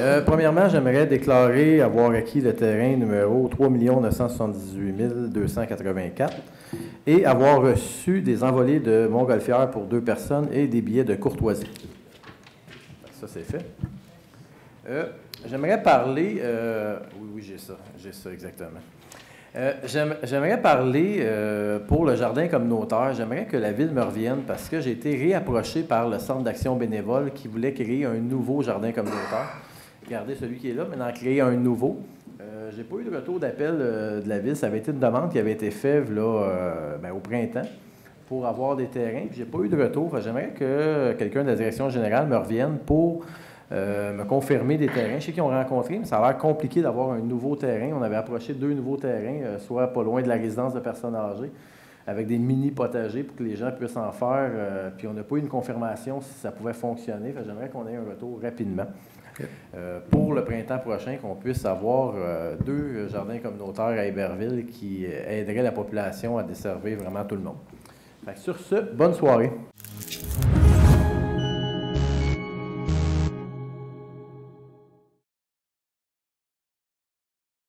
Euh, premièrement, j'aimerais déclarer avoir acquis le terrain numéro 3 978 284 et avoir reçu des envolées de montgolfière pour deux personnes et des billets de courtoisie. Ça, c'est fait. Euh, j'aimerais parler. euh, oui, oui, j'ai ça. J'ai ça exactement. J'aime- J'aimerais parler pour le jardin communautaire. J'aimerais que la ville me revienne parce que j'ai été réapproché par le Centre d'action bénévole qui voulait créer un nouveau jardin communautaire. Gardez celui qui est là, mais d'en créer un nouveau. Euh, j'ai pas eu de retour d'appel euh, de la ville. Ça avait été une demande qui avait été faite là, euh, ben, au printemps pour avoir des terrains. J'ai pas eu de retour. J'aimerais que quelqu'un de la direction générale me revienne pour euh, me confirmer des terrains. Je sais qu'ils ont rencontré, mais ça a l'air compliqué d'avoir un nouveau terrain. On avait approché deux nouveaux terrains, soit pas loin de la résidence de personnes âgées, avec des mini potagers pour que les gens puissent en faire. puis on n'a pas eu une confirmation si ça pouvait fonctionner. J'aimerais qu'on ait un retour rapidement. Euh, pour le printemps prochain, qu'on puisse avoir euh, deux jardins communautaires à Héberville qui euh, aideraient la population à desservir vraiment tout le monde. Sur ce, bonne soirée.